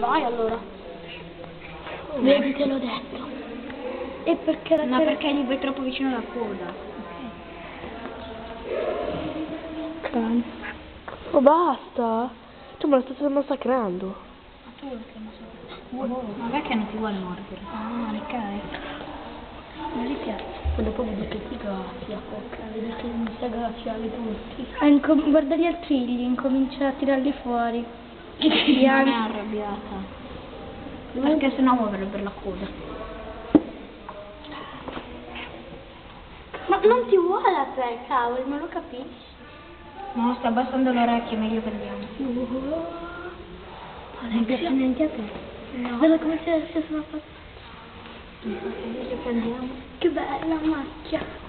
vai allora. Vedi, te l'ho detto. E perché la Ma tele- perché gli vai troppo vicino alla coda? Cane. Oh, basta. Tu me la stai massacrando. Ma tu che non so. Ma perché non ti vuole mordere? Ah, le cane. Non gli piace. Poi dopo vedo che ti graffia, porca. Vedo che inizia a graffiare tutti. guarda gli artigli, incomincia a tirarli fuori. Non è arrabbiata. Perché sennò muoverebbe la coda. Ma non ti vuole a te, cavolo, non lo capisci. No, sta abbassando le orecchie, meglio che andiamo. Non piace neanche a te. No. Guarda come fatte. Meglio che andiamo. Che bella macchia.